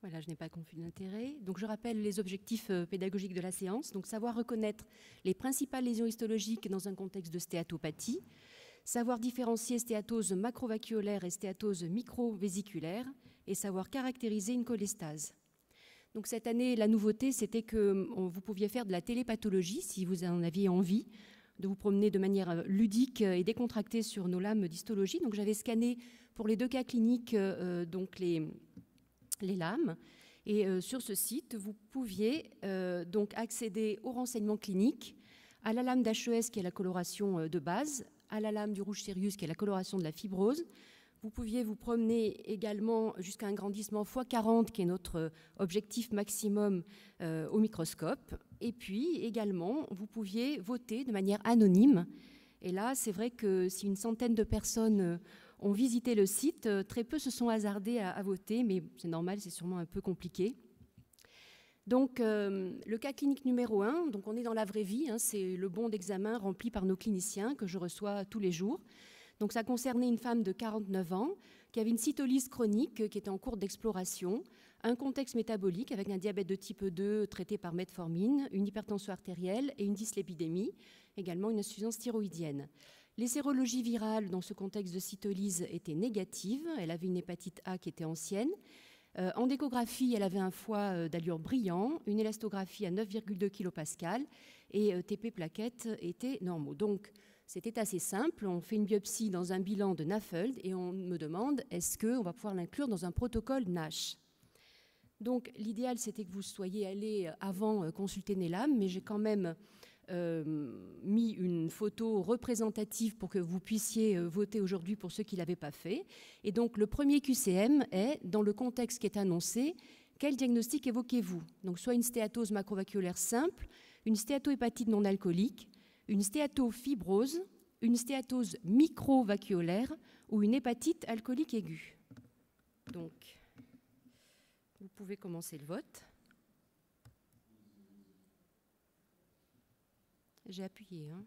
Voilà, je n'ai pas conflit d'intérêt. Donc, je rappelle les objectifs euh, pédagogiques de la séance. Donc, savoir reconnaître les principales lésions histologiques dans un contexte de stéatopathie, savoir différencier stéatose macrovacuolaire et stéatose microvésiculaire, et savoir caractériser une cholestase. Donc cette année, la nouveauté, c'était que vous pouviez faire de la télépathologie si vous en aviez envie, de vous promener de manière euh, ludique et décontractée sur nos lames d'histologie. Donc j'avais scanné pour les deux cas cliniques euh, donc les, les lames. Et euh, sur ce site, vous pouviez donc accéder aux renseignements cliniques, à la lame d'HES qui est la coloration de base, à la lame du rouge Sirius qui est la coloration de la fibrose, vous pouviez vous promener également jusqu'à un grandissement x40, qui est notre objectif maximum euh, au microscope. Et puis également, vous pouviez voter de manière anonyme. Et là, c'est vrai que si une centaine de personnes euh, ont visité le site, euh, très peu se sont hasardés à, voter, mais c'est normal, c'est sûrement un peu compliqué. Donc, le cas clinique numéro 1, donc on est dans la vraie vie, hein, c'est le bon d'examen rempli par nos cliniciens que je reçois tous les jours. Donc ça concernait une femme de 49 ans qui avait une cytolyse chronique qui était en cours d'exploration, un contexte métabolique avec un diabète de type 2 traité par metformine, une hypertension artérielle et une dyslipidémie, également une insuffisance thyroïdienne. Les sérologies virales dans ce contexte de cytolyse étaient négatives. Elle avait une hépatite A qui était ancienne. Euh, en échographie, elle avait un foie euh, d'allure brillant, une élastographie à 9,2 kPa et euh, TP plaquettes étaient normaux. Donc, c'était assez simple. On fait une biopsie dans un bilan de Nafeld et on me demande est-ce qu'on va pouvoir l'inclure dans un protocole NASH? Donc l'idéal, c'était que vous soyez allé avant consulter NELAM, mais j'ai quand même mis une photo représentative pour que vous puissiez euh, voter aujourd'hui pour ceux qui ne l'avaient pas fait. Et donc le premier QCM est, dans le contexte qui est annoncé, quel diagnostic évoquez-vous? Donc soit une stéatose macrovacuolaire simple, une stéatohépatite non alcoolique, une stéatofibrose, une stéatose microvacuolaire ou une hépatite alcoolique aiguë. Donc, vous pouvez commencer le vote. J'ai appuyé. Hein.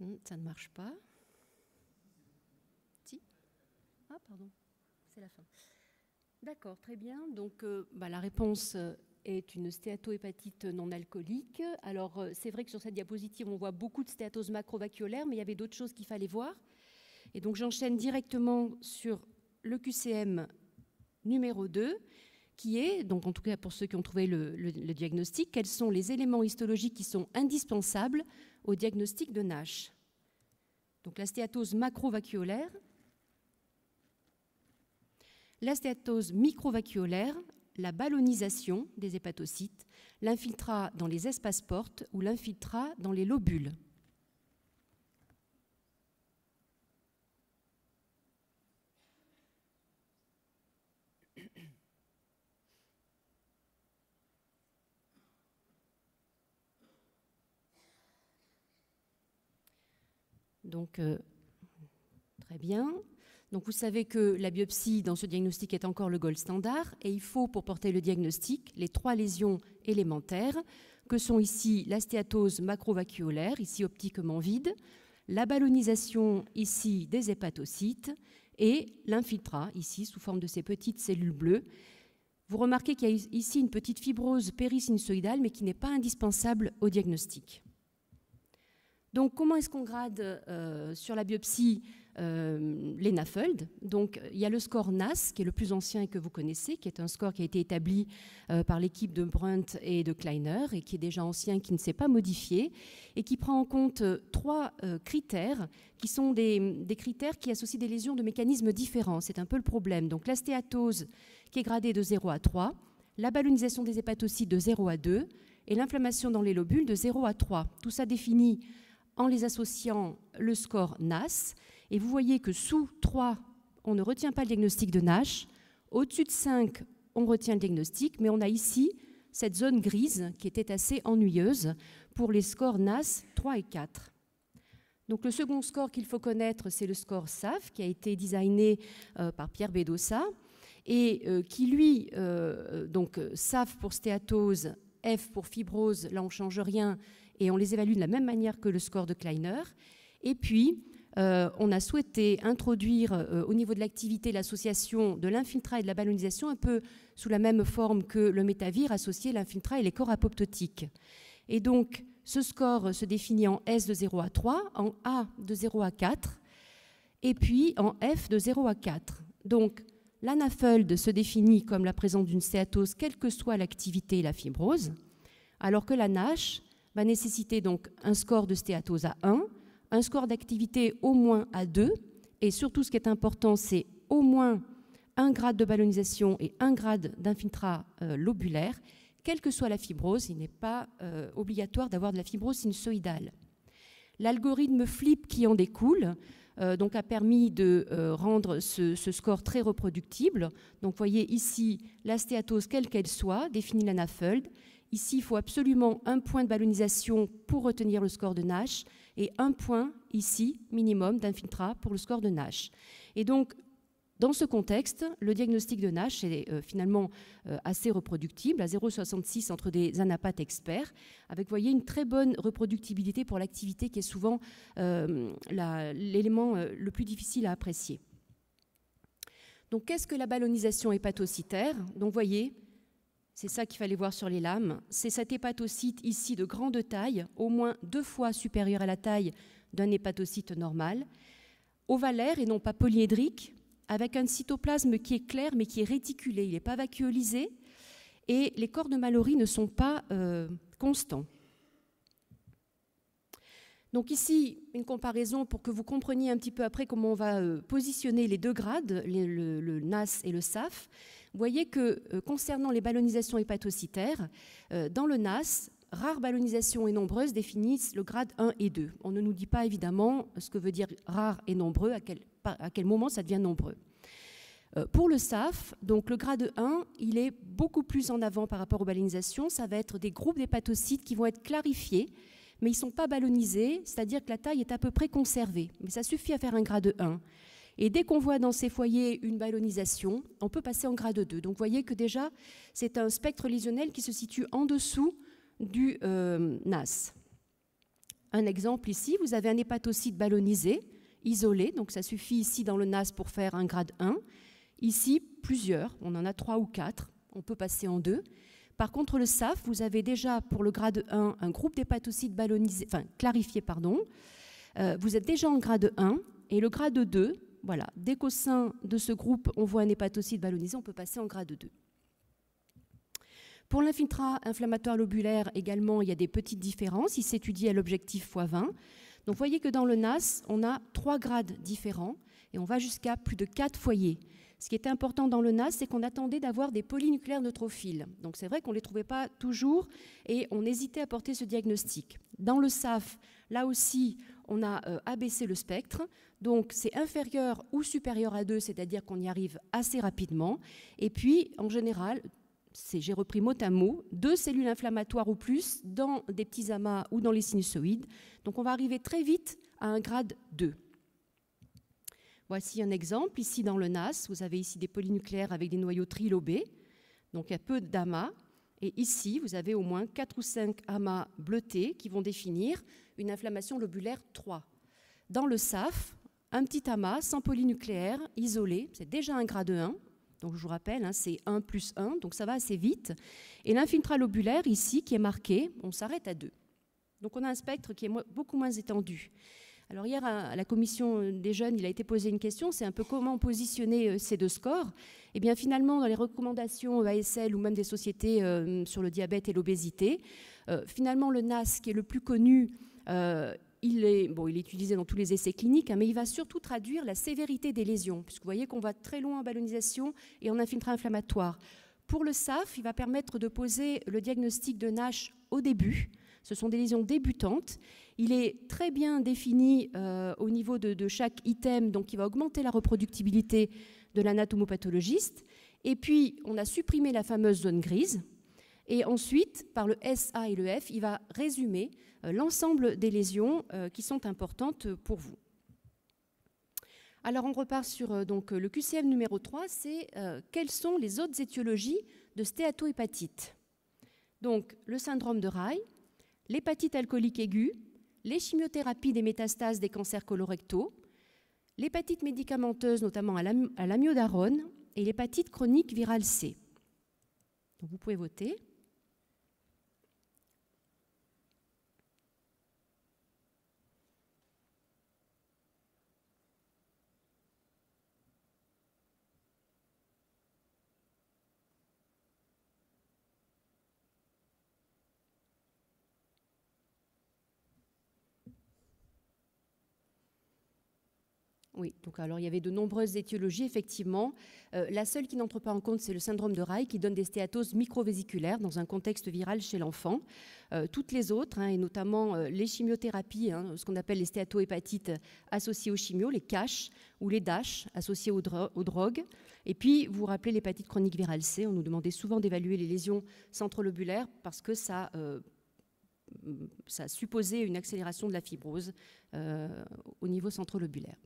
Hmm, ça ne marche pas. Ah, pardon, c'est la fin. D'accord, très bien. Donc, euh, bah, la réponse euh, est une stéatohépatite non alcoolique. Alors, euh, c'est vrai que sur cette diapositive, on voit beaucoup de stéatose macrovacuolaire, mais il y avait d'autres choses qu'il fallait voir. J'enchaîne directement sur le QCM numéro 2, qui est, donc en tout cas pour ceux qui ont trouvé le, le diagnostic, quels sont les éléments histologiques qui sont indispensables au diagnostic de NASH. Donc, la stéatose macrovacuolaire, la stéatose microvacuolaire, la ballonisation des hépatocytes, l'infiltrat dans les espaces portes ou l'infiltrat dans les lobules. Donc, euh, très bien. Donc vous savez que la biopsie dans ce diagnostic est encore le gold standard et il faut pour porter le diagnostic les trois lésions élémentaires que sont ici la stéatose macrovacuolaire, ici optiquement vide, la ballonisation ici des hépatocytes et l'infiltrat ici sous forme de ces petites cellules bleues. Vous remarquez qu'il y a ici une petite fibrose périsinusoïdale mais qui n'est pas indispensable au diagnostic. Donc comment est-ce qu'on grade euh, sur la biopsie euh, les NAFLD. Donc, il y a le score NAS, qui est le plus ancien que vous connaissez, qui est un score qui a été établi euh, par l'équipe de Brunt et de Kleiner, et qui est déjà ancien, qui ne s'est pas modifié, et qui prend en compte trois critères, qui sont des, critères qui associent des lésions de mécanismes différents. C'est un peu le problème. Donc, l'astéatose, qui est gradée de 0 à 3, la ballonisation des hépatocytes de 0 à 2, et l'inflammation dans les lobules de 0 à 3. Tout ça définit en les associant le score NAS. Et vous voyez que sous 3, on ne retient pas le diagnostic de Nash. Au-dessus de 5, on retient le diagnostic, mais on a ici cette zone grise qui était assez ennuyeuse pour les scores NAS 3 et 4. Donc le second score qu'il faut connaître, c'est le score SAF, qui a été designé euh, par Pierre Bedossa, et euh, qui, lui, euh, donc SAF pour stéatose F pour fibrose, là on ne change rien et on les évalue de la même manière que le score de Kleiner. Et puis, euh, on a souhaité introduire euh, au niveau de l'activité l'association de l'infiltrat et de la ballonisation un peu sous la même forme que le métavir associé l'infiltrat et les corps apoptotiques. Et donc, ce score se définit en S de 0 à 3, en A de 0 à 4, et puis en F de 0 à 4. Donc, l'anafeld se définit comme la présence d'une stéatose, quelle que soit l'activité et la fibrose, alors que la NASH va nécessiter donc un score de stéatose à 1, un score d'activité au moins à 2, et surtout ce qui est important, c'est au moins un grade de ballonisation et un grade d'infiltrat euh, lobulaire, quelle que soit la fibrose, il n'est pas euh, obligatoire d'avoir de la fibrose sinusoïdale. L'algorithme FLIP qui en découle euh, donc a permis de rendre ce, score très reproductible. Donc voyez ici la stéatose quelle qu'elle soit, définie l'anafeld. Ici, il faut absolument un point de ballonisation pour retenir le score de Nash et un point ici, minimum, d'infiltrat pour le score de Nash. Et donc, dans ce contexte, le diagnostic de Nash est euh, finalement euh, assez reproductible, à 0,66 entre des anapathes experts, avec voyez, une très bonne reproductibilité pour l'activité qui est souvent euh, l'élément le plus difficile à apprécier. Donc, qu'est-ce que la ballonisation hépatocytaire Donc, voyez, c'est ça qu'il fallait voir sur les lames. C'est cet hépatocyte ici de grande taille, au moins deux fois supérieur à la taille d'un hépatocyte normal, ovalaire et non pas polyédrique, avec un cytoplasme qui est clair mais qui est réticulé, il n'est pas vacuolisé, et les corps de Mallory ne sont pas euh, constants. Donc ici, une comparaison pour que vous compreniez un petit peu après comment on va euh, positionner les deux grades, le, le NAS et le SAF. Vous voyez que euh, concernant les ballonisations hépatocytaires, euh, dans le NAS, rares ballonisations et nombreuses définissent le grade 1 et 2. On ne nous dit pas évidemment ce que veut dire rare et nombreux, à quel, moment ça devient nombreux. Euh, pour le SAF, donc le grade 1, il est beaucoup plus en avant par rapport aux ballonisations. Ça va être des groupes d'hépatocytes qui vont être clarifiés, mais ils ne sont pas ballonisés, c'est-à-dire que la taille est à peu près conservée. Mais ça suffit à faire un grade 1. Et dès qu'on voit dans ces foyers une ballonisation, on peut passer en grade 2. Donc vous voyez que déjà, c'est un spectre lésionnel qui se situe en dessous du euh, NAS. Un exemple ici, vous avez un hépatocyte ballonisé, isolé, donc ça suffit ici dans le NAS pour faire un grade 1. Ici, plusieurs, on en a trois ou quatre, on peut passer en deux. Par contre, le SAF, vous avez déjà pour le grade 1 un groupe d'hépatocytes ballonisés, enfin clarifiés, pardon. Euh, vous êtes déjà en grade 1 et le grade 2, voilà, dès qu'au sein de ce groupe, on voit un hépatocyte ballonisé, on peut passer en grade 2. Pour l'infiltrat inflammatoire lobulaire également, il y a des petites différences. Il s'étudie à l'objectif x20. Donc vous voyez que dans le NAS, on a trois grades différents et on va jusqu'à plus de quatre foyers. Ce qui était important dans le NAS, c'est qu'on attendait d'avoir des polynucléaires neutrophiles. Donc c'est vrai qu'on ne les trouvait pas toujours et on hésitait à porter ce diagnostic. Dans le SAF, là aussi, on a euh, abaissé le spectre. Donc c'est inférieur ou supérieur à 2, c'est-à-dire qu'on y arrive assez rapidement. Et puis, en général, j'ai repris mot à mot, deux cellules inflammatoires ou plus dans des petits amas ou dans les sinusoïdes. Donc on va arriver très vite à un grade 2. Voici un exemple. Ici dans le NAS, vous avez ici des polynucléaires avec des noyaux trilobés. Donc il y a peu d'amas. Et ici, vous avez au moins 4 ou 5 amas bleutés qui vont définir une inflammation lobulaire 3. Dans le SAF, un petit amas sans polynucléaire, isolé, c'est déjà un grade 1. Donc je vous rappelle, hein, c'est 1 plus 1, donc ça va assez vite. Et l'infiltrat lobulaire, ici, qui est marqué, on s'arrête à 2. Donc on a un spectre qui est beaucoup moins étendu. Alors hier, à la commission des jeunes, il a été posé une question, c'est un peu comment positionner euh, ces deux scores. Et eh bien finalement, dans les recommandations ASL ou même des sociétés euh, sur le diabète et l'obésité, euh, finalement le NAS, qui est le plus connu, il est, bon, il est utilisé dans tous les essais cliniques, hein, mais il va surtout traduire la sévérité des lésions, puisque vous voyez qu'on va très loin en ballonisation et en infiltrat inflammatoire. Pour le SAF, il va permettre de poser le diagnostic de NASH au début. Ce sont des lésions débutantes. Il est très bien défini euh, au niveau de, chaque item, donc il va augmenter la reproductibilité de l'anatomopathologiste. Et puis, on a supprimé la fameuse zone grise. Et ensuite, par le SA et le F, il va résumer euh, l'ensemble des lésions euh, qui sont importantes pour vous. Alors on repart sur le QCM numéro 3, c'est quelles sont les autres étiologies de stéatohépatite? Donc, le syndrome de Reille, l'hépatite alcoolique aiguë, les chimiothérapies des métastases des cancers colorectaux, l'hépatite médicamenteuse, notamment à l'amiodarone, et l'hépatite chronique virale C. Donc, vous pouvez voter. Oui, donc alors il y avait de nombreuses étiologies, effectivement. Euh, la seule qui n'entre pas en compte, c'est le syndrome de Reich, qui donne des stéatoses microvésiculaires dans un contexte viral chez l'enfant. Euh, toutes les autres, hein, et notamment euh, les chimiothérapies, hein, ce qu'on appelle les stéatohépatites associées aux chimios, les CASH ou les DASH associées aux, drogues. Et puis, vous vous rappelez l'hépatite chronique virale C, on nous demandait souvent d'évaluer les lésions centrolobulaires parce que ça ça supposait une accélération de la fibrose au niveau centrolobulaire.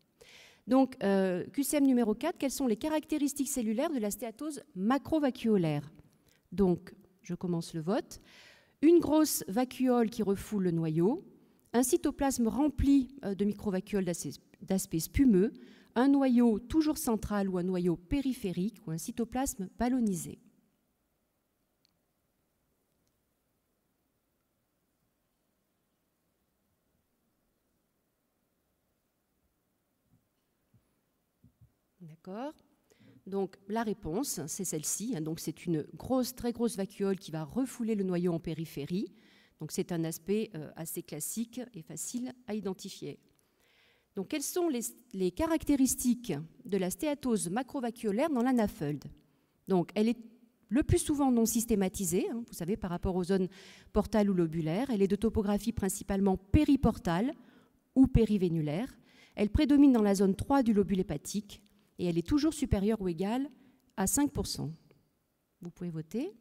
Donc, euh, QCM numéro 4, quelles sont les caractéristiques cellulaires de la stéatose macrovacuolaire Donc, je commence le vote. Une grosse vacuole qui refoule le noyau, un cytoplasme rempli euh, de microvacuoles d'aspect spumeux, un noyau toujours central ou un noyau périphérique ou un cytoplasme ballonisé. D'accord donc la réponse, c'est celle-ci. Hein. donc c'est une grosse, très grosse vacuole qui va refouler le noyau en périphérie. Donc c'est un aspect euh, assez classique et facile à identifier. Donc quelles sont les, caractéristiques de la stéatose macrovacuolaire dans la Donc elle est le plus souvent non systématisée, hein, vous savez, par rapport aux zones portales ou lobulaires. Elle est de topographie principalement périportale ou périvénulaire. Elle prédomine dans la zone 3 du lobule hépatique et elle est toujours supérieure ou égale à 5%. Vous pouvez voter.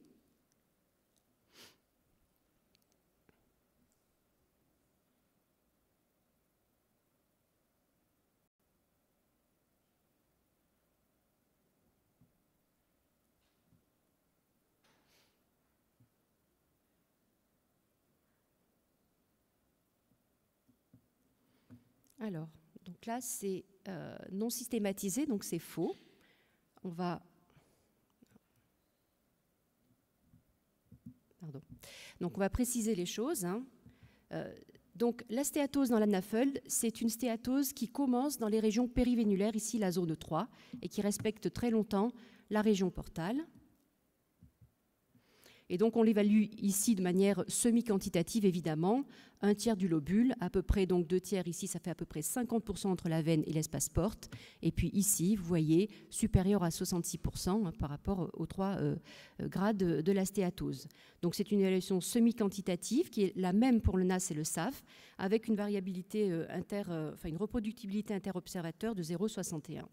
Alors, donc là, c'est euh, non systématisé, donc c'est faux. On va. Pardon. Donc on va préciser les choses. Hein. Euh, donc la stéatose dans la c'est une stéatose qui commence dans les régions périvénulaires, ici la zone 3, et qui respecte très longtemps la région portale. Et donc on l'évalue ici de manière semi-quantitative, évidemment. Un tiers du lobule, à peu près donc deux tiers ici, ça fait à peu près 50% entre la veine et l'espace porte. Et puis ici, vous voyez, supérieur à 66% hein, par rapport aux trois euh, euh, grades de, la stéatose. Donc c'est une évaluation semi-quantitative qui est la même pour le NAS et le SAF, avec une variabilité euh, inter, enfin une reproductibilité interobservateur de 0,61.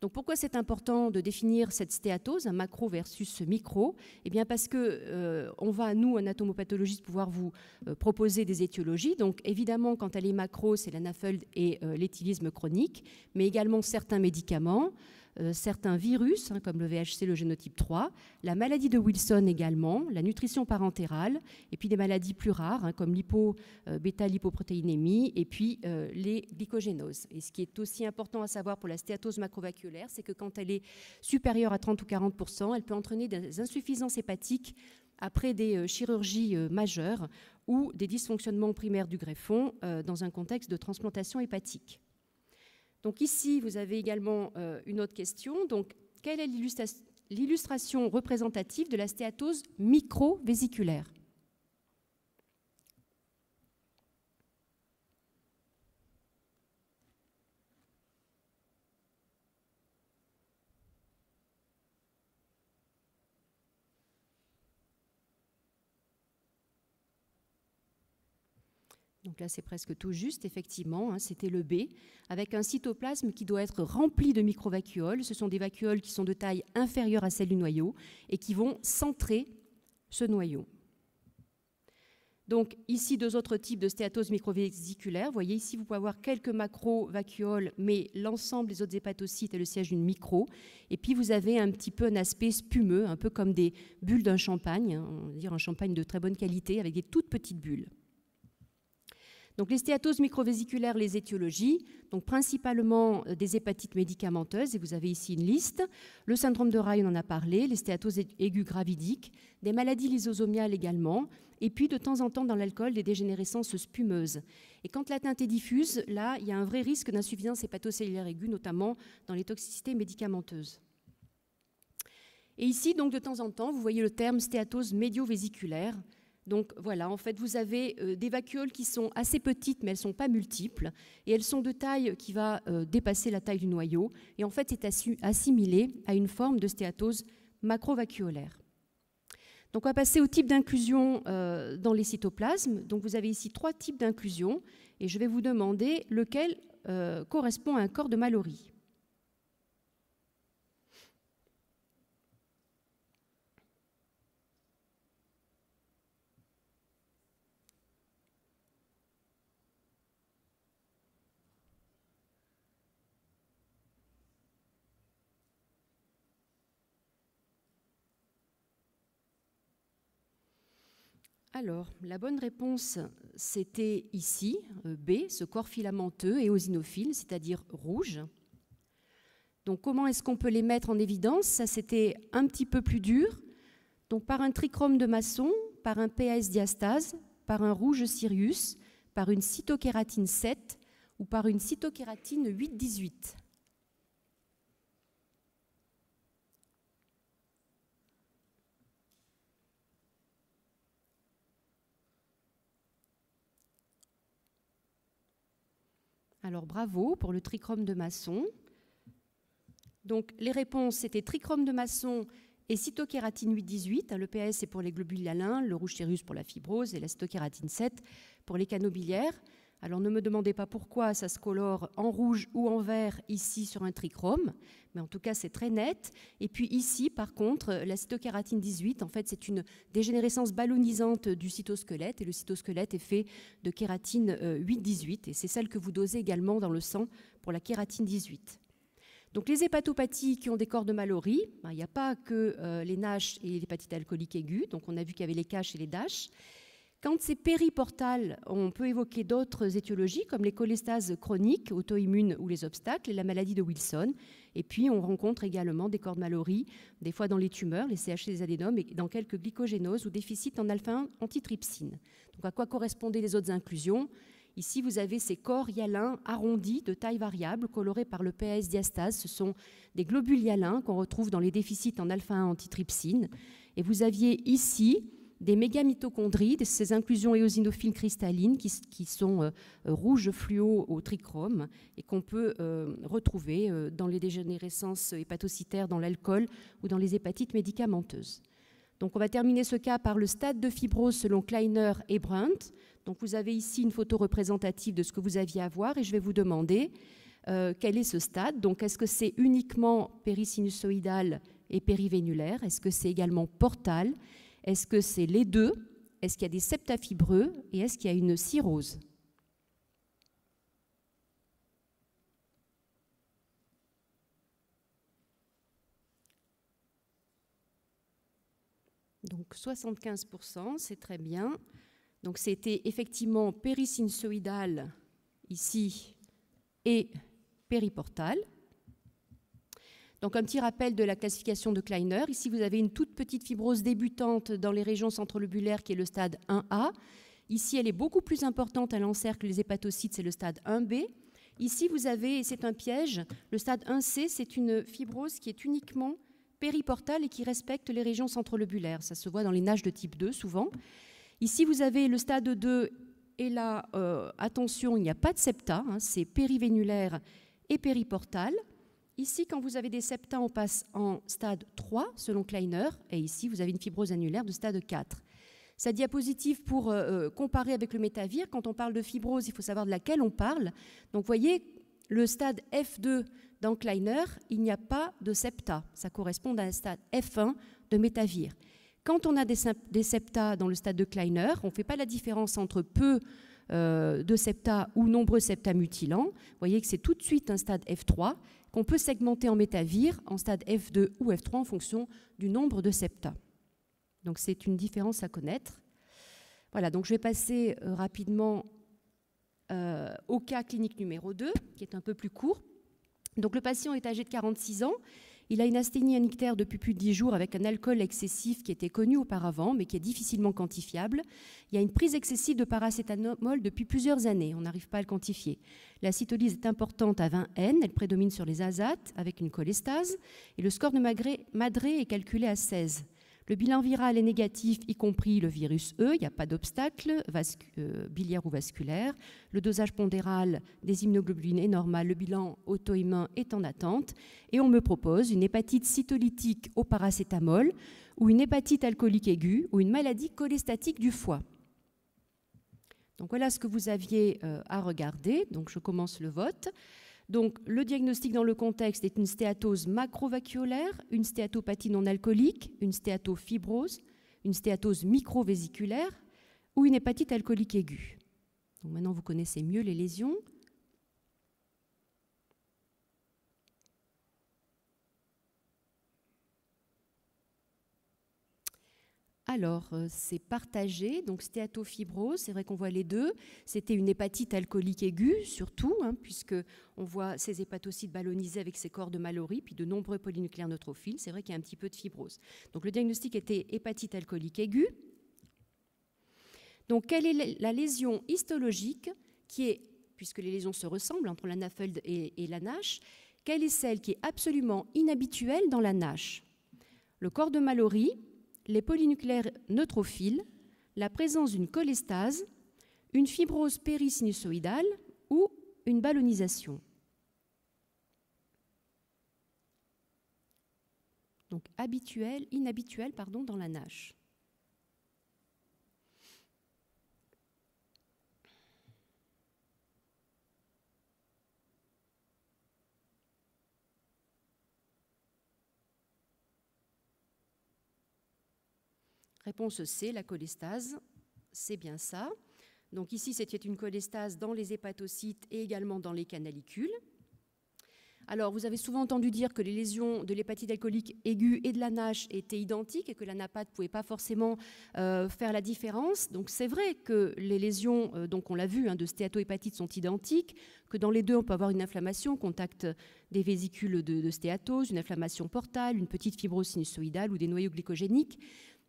Donc pourquoi c'est important de définir cette stéatose, un macro versus micro? Eh bien parce que euh, on va, nous, anatomopathologiste, pouvoir vous euh, proposer des étiologies. Donc évidemment, quand elle est macro, c'est l'anapheule et euh, l'éthylisme chronique, mais également certains médicaments. Euh, certains virus, hein, comme le VHC, le génotype 3, la maladie de Wilson également, la nutrition parentérale, et puis des maladies plus rares, hein, comme l'hypo-bêta-lipoprotéinémie, euh, et puis euh, les glycogénoses. Et ce qui est aussi important à savoir pour la stéatose macrovaculaire, c'est que quand elle est supérieure à 30 ou 40 elle peut entraîner des insuffisances hépatiques après des chirurgies majeures ou des dysfonctionnements primaires du greffon dans un contexte de transplantation hépatique. Donc ici, vous avez également euh, une autre question. Donc, quelle est l'illustration représentative de la stéatose microvésiculaire? Là, c'est presque tout juste, effectivement, hein, c'était le B, avec un cytoplasme qui doit être rempli de microvacuoles. Ce sont des vacuoles qui sont de taille inférieure à celle du noyau et qui vont centrer ce noyau. Donc ici, deux autres types de stéatose microvésiculaire. Vous voyez ici, vous pouvez avoir quelques macro-vacuoles, mais l'ensemble des autres hépatocytes est le siège d'une micro. Et puis vous avez un petit peu un aspect spumeux, un peu comme des bulles d'un champagne, hein, on va dire un champagne de très bonne qualité avec des toutes petites bulles. Les stéatoses microvésiculaires, les étiologies, donc principalement euh, des hépatites médicamenteuses, et vous avez ici une liste. Le syndrome de Rye, on en a parlé, les stéatoses aiguës gravidiques, des maladies lysosomiales également, et puis de temps en temps dans l'alcool, des dégénérescences spumeuses. Et quand l'atteinte est diffuse, là, il y a un vrai risque d'insuffisance hépatocellulaire aiguë, notamment dans les toxicités médicamenteuses. Et ici, donc, de temps en temps, vous voyez le terme stéatose médiovésiculaire, donc voilà, en fait, vous avez euh, des vacuoles qui sont assez petites, mais elles ne sont pas multiples, et elles sont de taille qui va euh, dépasser la taille du noyau, et en fait, c'est assimilé à une forme de stéatose macrovacuolaire. Donc on va passer au type d'inclusion euh, dans les cytoplasmes. Donc vous avez ici trois types d'inclusion, et je vais vous demander lequel correspond à un corps de Mallory. Alors, la bonne réponse, c'était ici, euh, B, ce corps filamenteux et osinophile, c'est-à-dire rouge. Donc, comment est-ce qu'on peut les mettre en évidence? Ça, c'était un petit peu plus dur. Donc, par un trichrome de maçon, par un PS diastase, par un rouge Sirius, par une cytokératine 7 ou par une cytokératine 8-18. Alors bravo pour le trichrome de maçon. Donc les réponses, c'était trichrome de maçon et cytokératine 8-18. Le PS c'est pour les globules le rouge Sirius pour la fibrose et la cytokératine 7 pour les canaux biliaires. Alors ne me demandez pas pourquoi ça se colore en rouge ou en vert ici sur un trichrome, mais en tout cas c'est très net. Et puis ici, par contre, la cytokératine 18, en fait c'est une dégénérescence ballonisante du cytosquelette, et le cytosquelette est fait de kératine 8-18, euh, et c'est celle que vous dosez également dans le sang pour la kératine 18. Donc les hépatopathies qui ont des corps de Mallory, ben, il n'y a pas que euh, les NASH et l'hépatite alcoolique aiguë, donc on a vu qu'il y avait les CASH et les DASH. Quand c'est périportal, on peut évoquer d'autres étiologies comme les cholestases chroniques, auto-immunes ou les obstacles et la maladie de Wilson. Et puis on rencontre également des cordes Mallory, des fois dans les tumeurs, les CHC des adénomes et dans quelques glycogénoses ou déficits en alpha-1 antitrypsine. Donc à quoi correspondaient les autres inclusions? Ici, vous avez ces corps hyalins arrondis de taille variable, colorés par le PS diastase. Ce sont des globules hyalins qu'on retrouve dans les déficits en alpha-1 antitrypsine. Et vous aviez ici des mégamitochondries, ces inclusions éosinophiles cristallines qui, sont euh, rouges fluo au trichrome et qu'on peut euh, retrouver euh, dans les dégénérescences hépatocytaires, dans l'alcool ou dans les hépatites médicamenteuses. Donc on va terminer ce cas par le stade de fibrose selon Kleiner et Brunt. Donc vous avez ici une photo représentative de ce que vous aviez à voir et je vais vous demander quel est ce stade. Donc est-ce que c'est uniquement périsinusoïdal et périvénulaire? Est-ce que c'est également portal? Est-ce que c'est les deux? Est-ce qu'il y a des septafibreux? Et est-ce qu'il y a une cirrhose? Donc 75%, c'est très bien. Donc c'était effectivement périsinusoïdal ici et périportal. Donc un petit rappel de la classification de Kleiner. Ici, vous avez une toute petite fibrose débutante dans les régions centrolobulaires qui est le stade 1A. Ici, elle est beaucoup plus importante, elle encercle les hépatocytes, c'est le stade 1B. Ici, vous avez, et c'est un piège, le stade 1C, c'est une fibrose qui est uniquement périportale et qui respecte les régions centrolobulaires. Ça se voit dans les nages de type 2 souvent. Ici, vous avez le stade 2, et là, euh, attention, il n'y a pas de septa, hein, c'est périvénulaire et périportal. Ici, quand vous avez des septa, on passe en stade 3 selon Kleiner, et ici, vous avez une fibrose annulaire de stade 4. Sa diapositive pour euh, euh, comparer avec le métavir, quand on parle de fibrose, il faut savoir de laquelle on parle. Donc, vous voyez, le stade F2 dans Kleiner, il n'y a pas de septa. Ça correspond à un stade F1 de métavir. Quand on a des, septa dans le stade de Kleiner, on ne fait pas la différence entre peu euh, de septa ou nombreux septa mutilants. Vous voyez que c'est tout de suite un stade F3 qu'on peut segmenter en métavir en stade F2 ou F3 en fonction du nombre de septa. Donc c'est une différence à connaître. Voilà, donc je vais passer euh, rapidement euh, au cas clinique numéro 2, qui est un peu plus court. Donc le patient est âgé de 46 ans. Il a une asthénie anictaire depuis plus de 10 jours avec un alcool excessif qui était connu auparavant, mais qui est difficilement quantifiable. Il y a une prise excessive de paracétamol depuis plusieurs années. On n'arrive pas à le quantifier. La cytolyse est importante à 20 N. Elle prédomine sur les azates avec une cholestase. Et le score de Madré est calculé à 16. Le bilan viral est négatif, y compris le virus E, il n'y a pas d'obstacle euh, biliaire ou vasculaire. Le dosage pondéral des immunoglobulines est normal, le bilan auto-immun est en attente. Et on me propose une hépatite cytolytique au paracétamol ou une hépatite alcoolique aiguë ou une maladie cholestatique du foie. Donc voilà ce que vous aviez euh, à regarder. Donc je commence le vote. Donc, le diagnostic dans le contexte est une stéatose macrovacuolaire, une stéatopathie non alcoolique, une stéatofibrose, une stéatose microvésiculaire ou une hépatite alcoolique aiguë. Donc maintenant, vous connaissez mieux les lésions. Alors, euh, c'est partagé, donc stéatofibrose, c'est vrai qu'on voit les deux. C'était une hépatite alcoolique aiguë, surtout, hein, puisque on voit ces hépatocytes ballonisés avec ces corps de Mallory, puis de nombreux polynucléaires neutrophiles. C'est vrai qu'il y a un petit peu de fibrose. Donc, le diagnostic était hépatite alcoolique aiguë. Donc, quelle est la lésion histologique qui est, puisque les lésions se ressemblent entre la NAFLD et, et la NASH, quelle est celle qui est absolument inhabituelle dans la NASH? Le corps de Mallory, les polynucléaires neutrophiles, la présence d'une cholestase, une fibrose périsinusoïdale ou une ballonisation. Donc habituel, inhabituel pardon, dans la NASH. Réponse C, la cholestase, c'est bien ça. Donc ici, c'était une cholestase dans les hépatocytes et également dans les canalicules. Alors, vous avez souvent entendu dire que les lésions de l'hépatite alcoolique aiguë et de la NASH étaient identiques et que la ne pouvait pas forcément euh, faire la différence. Donc, c'est vrai que les lésions, euh, donc on l'a vu, hein, de stéatohépatite sont identiques, que dans les deux, on peut avoir une inflammation, contact des vésicules de, de stéatose, une inflammation portale, une petite fibrose sinusoïdale ou des noyaux glycogéniques.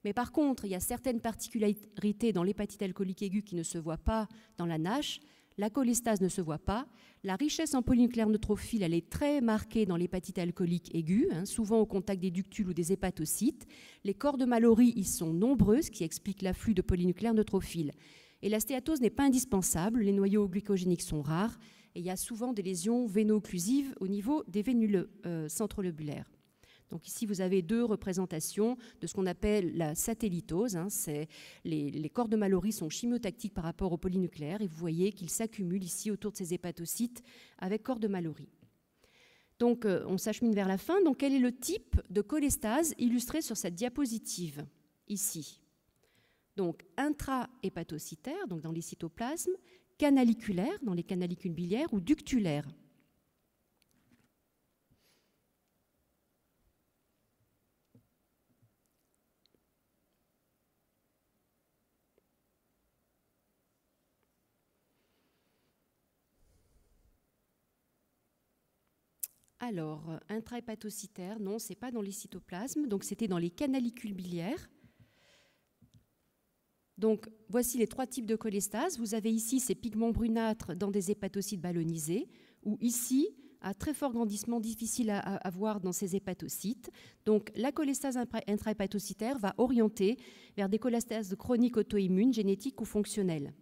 Mais par contre, il y a certaines particularités dans l'hépatite alcoolique aiguë qui ne se voient pas dans la NASH. La cholestase ne se voit pas. La richesse en polynucléaires neutrophiles, elle est très marquée dans l'hépatite alcoolique aiguë, hein, souvent au contact des ductules ou des hépatocytes. Les corps de Mallory y sont nombreux, ce qui explique l'afflux de polynucléaires neutrophiles. Et la stéatose n'est pas indispensable, les noyaux glycogéniques sont rares, et il y a souvent des lésions véno-occlusives au niveau des vénules euh, centrolobulaires. Donc ici, vous avez deux représentations de ce qu'on appelle la satellitose. Hein. les, corps de Mallory sont chimiotactiques par rapport au polynucléaire et vous voyez qu'ils s'accumulent ici autour de ces hépatocytes avec corps de Mallory. Donc euh, on s'achemine vers la fin. Donc quel est le type de cholestase illustré sur cette diapositive ici? Donc intra-hépatocytaire, donc dans les cytoplasmes, canaliculaire, dans les canalicules biliaires, ou ductulaire, Alors, intrahépatocytaire, non, c'est pas dans les cytoplasmes, donc c'était dans les canalicules biliaires. Donc, voici les trois types de cholestase. Vous avez ici ces pigments brunâtres dans des hépatocytes ballonisés, ou ici, à très fort grandissement, difficile à, voir dans ces hépatocytes. Donc, la cholestase intrahépatocytaire va orienter vers des cholestases chroniques auto-immunes, génétiques ou fonctionnelles.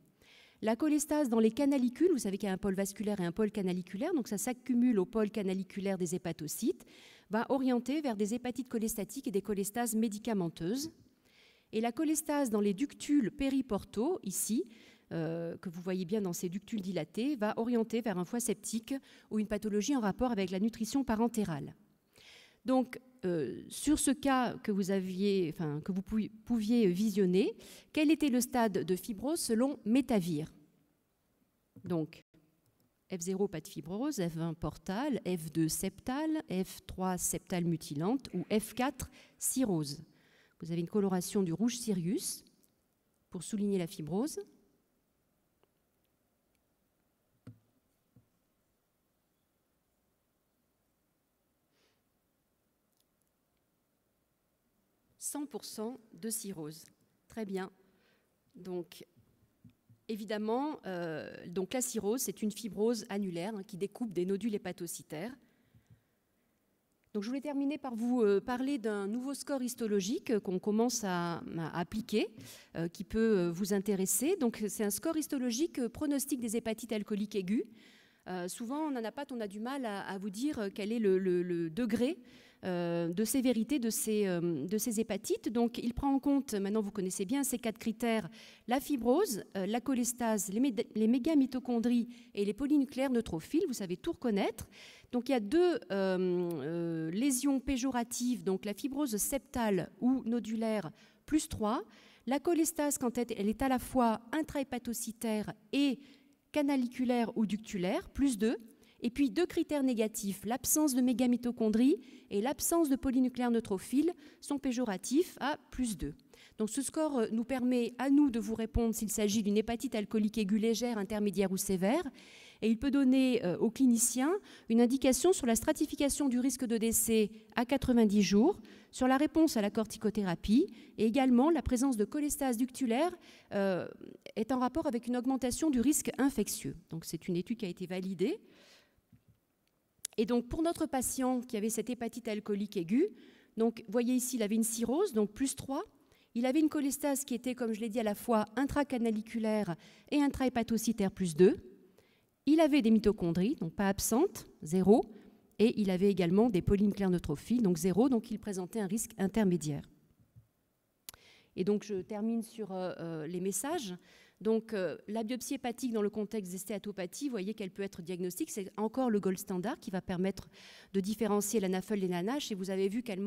La cholestase dans les canalicules, vous savez qu'il y a un pôle vasculaire et un pôle canaliculaire, donc ça s'accumule au pôle canaliculaire des hépatocytes, va orienter vers des hépatites cholestatiques et des cholestases médicamenteuses. Et la cholestase dans les ductules périportaux, ici, euh, que vous voyez bien dans ces ductules dilatés, va orienter vers un foie septique ou une pathologie en rapport avec la nutrition parentérale. Donc, euh, sur ce cas que vous, pouviez visionner, quel était le stade de fibrose selon Métavir? Donc, F0, pas de fibrose, F1 portal, F2 septal, F3 septal mutilante ou F4 cirrhose. Vous avez une coloration du rouge Sirius pour souligner la fibrose. 100% de cirrhose. Très bien. Donc, évidemment, euh, donc la cirrhose, c'est une fibrose annulaire hein, qui découpe des nodules hépatocytaires. Donc, je voulais terminer par vous euh, parler d'un nouveau score histologique qu'on commence à, appliquer, euh, qui peut vous intéresser. Donc, c'est un score histologique pronostic des hépatites alcooliques aiguës. Souvent, on n'en a pas, on a du mal à, vous dire quel est le degré euh, de sévérité de ces, euh, hépatites. Donc, il prend en compte, maintenant vous connaissez bien ces quatre critères, la fibrose, euh, la cholestase, les, les, mégamitochondries et les polynucléaires neutrophiles. Vous savez tout reconnaître. Donc, il y a deux lésions péjoratives, donc la fibrose septale ou nodulaire, plus 3. La cholestase, quand elle est à la fois intrahépatocytaire et canaliculaire ou ductulaire, plus 2. Et puis deux critères négatifs, l'absence de mégamitochondries et l'absence de polynucléaires neutrophiles sont péjoratifs à plus 2. Donc ce score euh, nous permet à nous de vous répondre s'il s'agit d'une hépatite alcoolique aiguë légère, intermédiaire ou sévère. Et il peut donner euh, aux cliniciens une indication sur la stratification du risque de décès à 90 jours, sur la réponse à la corticothérapie et également la présence de cholestase ductulaire euh, est en rapport avec une augmentation du risque infectieux. Donc c'est une étude qui a été validée. Et donc, pour notre patient qui avait cette hépatite alcoolique aiguë, donc, voyez ici, il avait une cirrhose, donc plus 3. Il avait une cholestase qui était, comme je l'ai dit, à la fois intracanaliculaire et intrahépatocytaire plus 2. Il avait des mitochondries, donc pas absentes, 0. Et il avait également des polynucléaires neutrophiles, donc 0, donc il présentait un risque intermédiaire. Et donc je termine sur euh, euh, les messages. Donc euh, la biopsie hépatique dans le contexte des stéatopathies, vous voyez qu'elle peut être diagnostique, c'est encore le gold standard qui va permettre de différencier la NAFL et la NASH. Et vous avez vu qu'elle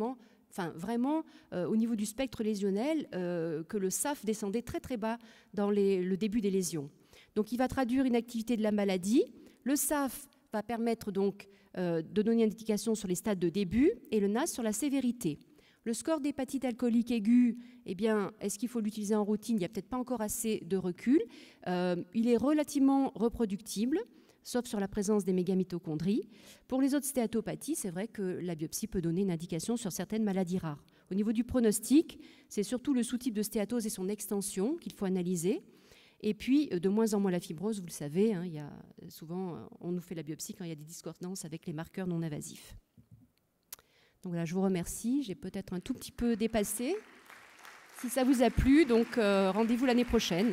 enfin vraiment au niveau du spectre lésionnel, que le SAF descendait très très bas dans le début des lésions. Donc il va traduire une activité de la maladie. Le SAF va permettre donc de donner une indication sur les stades de début et le NAS sur la sévérité. Le score d'hépatite alcoolique aiguë, eh bien, est-ce qu'il faut l'utiliser en routine? Il n'y a peut-être pas encore assez de recul. Euh, il est relativement reproductible, sauf sur la présence des mégamitochondries. Pour les autres stéatopathies, c'est vrai que la biopsie peut donner une indication sur certaines maladies rares. Au niveau du pronostic, c'est surtout le sous-type de stéatose et son extension qu'il faut analyser. Et puis, de moins en moins la fibrose, vous le savez, hein, y a souvent, on nous fait la biopsie quand il y a des discordances avec les marqueurs non invasifs. Donc là, je vous remercie. J'ai peut-être un tout petit peu dépassé. Si ça vous a plu, donc euh, rendez-vous l'année prochaine.